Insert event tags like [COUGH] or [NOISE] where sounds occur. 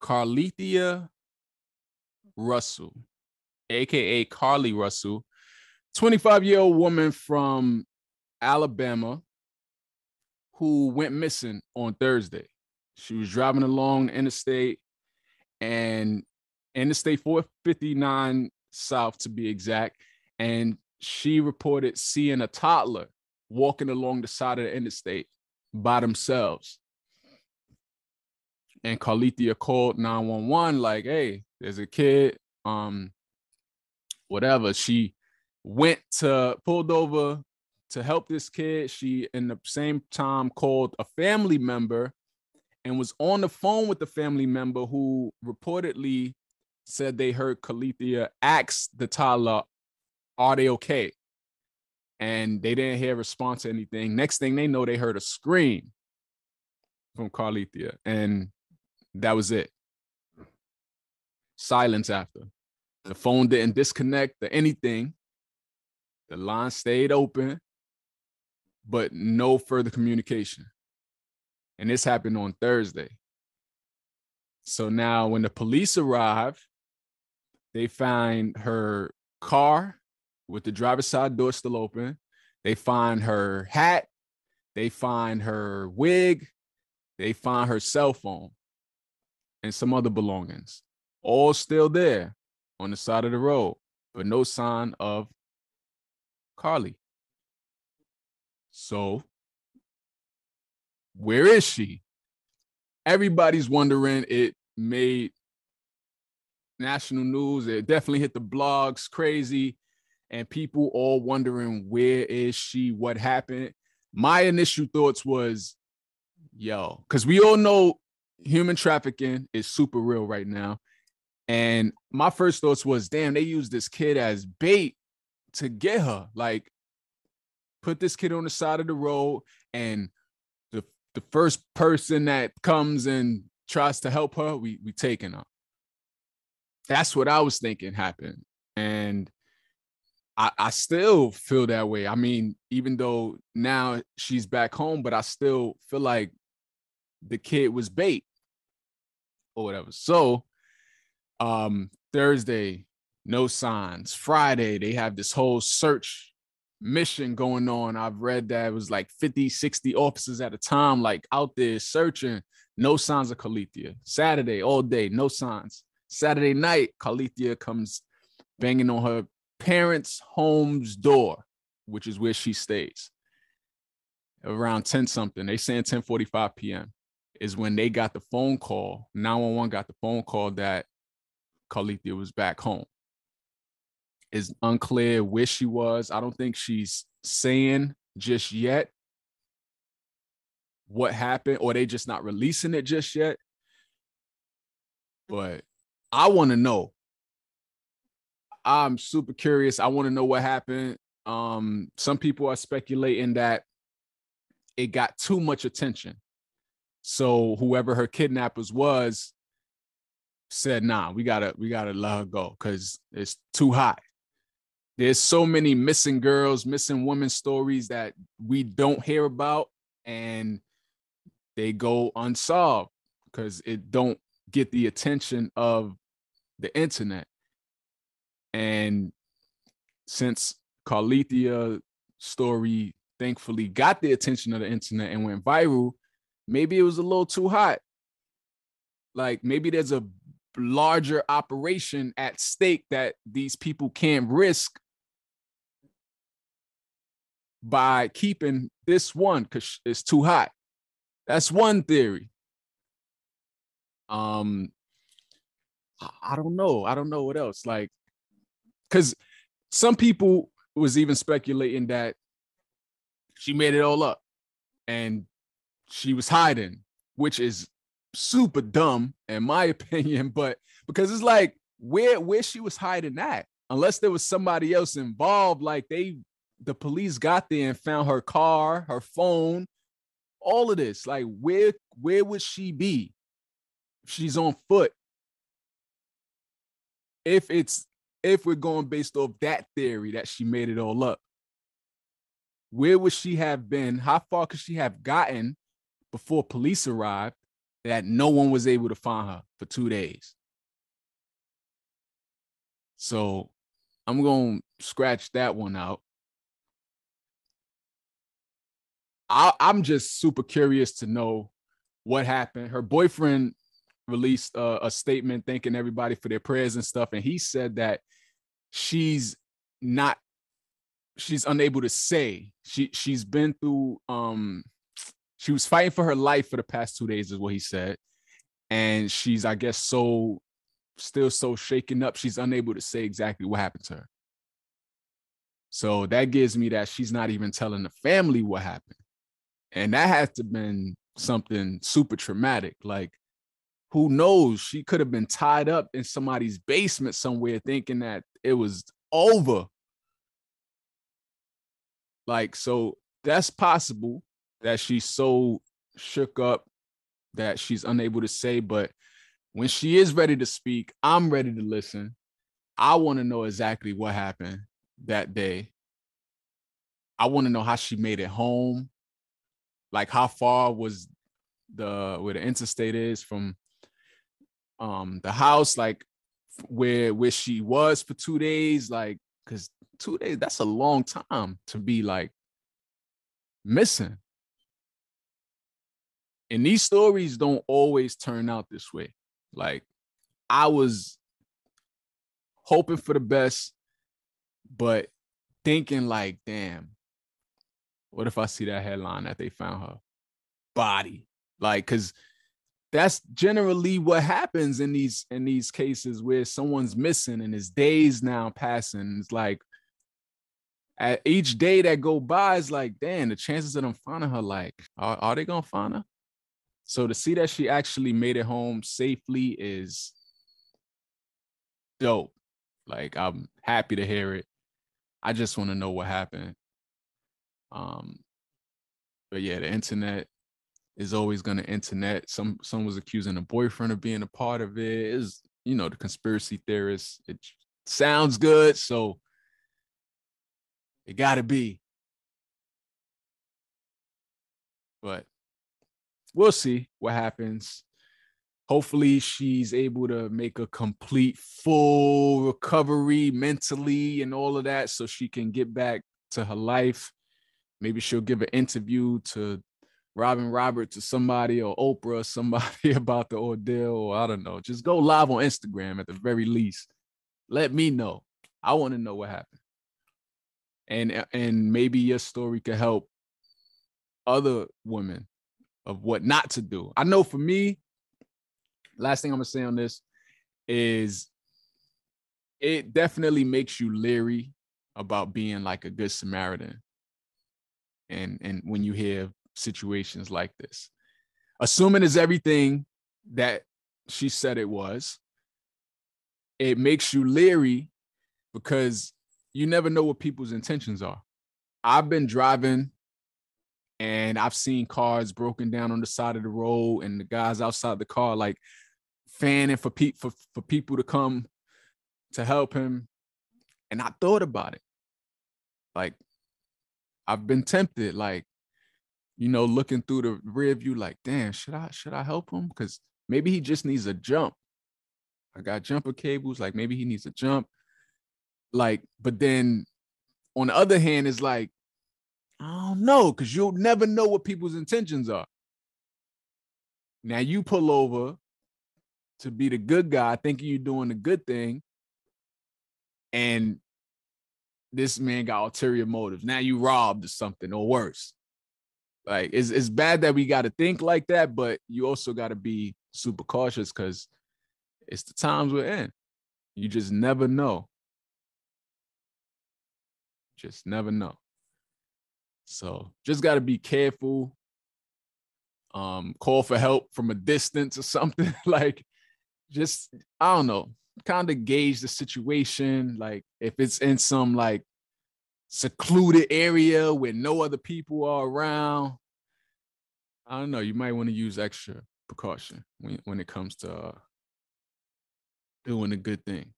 Carlethia Russell, aka Carlee Russell, 25 year old woman from Alabama who went missing on Thursday. She was driving along the interstate and Interstate 459 South to be exact. And she reported seeing a toddler walking along the side of the interstate by themselves. And Carlethia called 911, like, hey, there's a kid. Um, whatever. She went to pulled over to help this kid. She in the same time called a family member and was on the phone with the family member who reportedly said they heard Carlethia ask the toddler, "Are they okay?" And they didn't hear a response to anything. Next thing they know, they heard a scream from Carlethia, and that was it. Silence after. The phone didn't disconnect or anything. The line stayed open, but no further communication. And this happened on Thursday. So now, when the police arrive, they find her car with the driver's side door still open. They find her hat. They find her wig. They find her cell phone and some other belongings, all still there on the side of the road, but no sign of Carlee. So, where is she? Everybody's wondering. It made national news. It definitely hit the blogs crazy, and people all wondering where is she? What happened? My initial thoughts was, yo, because we all know human trafficking is super real right now. And my first thoughts was, damn, they used this kid as bait to get her. Like, put this kid on the side of the road, and the the first person that comes and tries to help her, we we taking her. That's what I was thinking happened, and I, I still feel that way. I mean, even though now she's back home, but I still feel like the kid was bait or whatever. So um Thursday, no signs. Friday, they have this whole search mission going on. I've read that it was like 50, 60 officers at a time, like out there searching. No signs of Carlethia. Saturday, all day, no signs. Saturday night, Carlethia comes banging on her parents' home's door, which is where she stays. Around 10 something. They saying 10 45 p.m. is when they got the phone call. 911 got the phone call that Carlethia was back home. It's unclear where she was. I don't think she's saying just yet what happened, or they just not releasing it just yet. But I want to know. I'm super curious. I want to know what happened. Um, some people are speculating that it got too much attention. So whoever her kidnappers was said, nah, we gotta, we gotta let her go because it's too hot. There's so many missing girls, missing women stories that we don't hear about, and they go unsolved because it don't get the attention of the internet. And since Carlethia story thankfully got the attention of the internet and went viral, maybe it was a little too hot. Like maybe there's a larger operation at stake that these people can't risk by keeping this one because it's too hot. That's one theory. Um, I don't know. I don't know what else. Like, because some people was even speculating that she made it all up and she was hiding, which is super dumb in my [LAUGHS] opinion. But because it's like where where she was hiding at, unless there was somebody else involved, like they the police got there and found her car, her phone, all of this. Like where where would she be? She's on foot if it's if we're going based off that theory that she made it all up, where would she have been? How far could she have gotten before police arrived? that no one was able to find her for two days. So I'm going to scratch that one out. I, I'm just super curious to know what happened. Her boyfriend released a, a statement thanking everybody for their prayers and stuff, and he said that she's not she's unable to say she she's been through um she was fighting for her life for the past two days is what he said. And she's i guess so still so shaken up she's unable to say exactly what happened to her. So that gives me that she's not even telling the family what happened. And that has to have been something super traumatic. Like who knows? She could have been tied up in somebody's basement somewhere thinking that it was over. Like so that's possible that she's so shook up that she's unable to say but when she is ready to speak i'm ready to listen. I want to know exactly what happened that day. I want to know how she made it home. Like how far was the where the interstate is from um the house like where where she was for two days like because two days that's a long time to be like missing and these stories don't always turn out this way. Like i was hoping for the best but thinking like damn what if i see that headline that they found her body? Like because that's generally what happens in these in these cases where someone's missing and his days now passing. It's like at each day that go by is like damn the chances of them finding her like are, are they gonna find her so to see that she actually made it home safely is dope like i'm happy to hear it i just want to know what happened um but yeah the internet is always going to internet. Some some was accusing a boyfriend of being a part of it. Is you know the conspiracy theorists. It sounds good, so it got to be. But we'll see what happens. Hopefully, she's able to make a complete, full recovery mentally and all of that so she can get back to her life. Maybe she'll give an interview to Robin Roberts or somebody or Oprah or somebody [LAUGHS] about the ordeal, or I don't know. Just go live on Instagram at the very least. Let me know. I want to know what happened. And and maybe your story could help other women of what not to do. I know for me, last thing I'm gonna say on this is it definitely makes you leery about being like a good Samaritan. And and when you hear situations like this. Assuming is everything that she said it was, it makes you leery because you never know what people's intentions are. I've been driving and I've seen cars broken down on the side of the road and the guys outside the car like fanning for pe- for, for people to come to help him. And I thought about it. Like I've been tempted like you know, looking through the rear view, like, damn, should I should I help him? Because maybe he just needs a jump. I got jumper cables, like maybe he needs a jump. Like, but then on the other hand, it's like, don't know, because you'll never know what people's intentions are. Now you pull over to be the good guy, thinking you're doing the good thing, and this man got ulterior motives. Now you robbed or something, or worse. Like it's it's bad that we got to think like that, but you also got to be super cautious because it's the times we're in. You just never know. Just never know. So just got to be careful. Um, call for help from a distance or [LAUGHS] something. like, just I don't know, kind of gauge the situation. Like, if it's in some like secluded area where no other people are around, I don't know. You might want to use extra precaution when when it comes to uh, doing a good thing.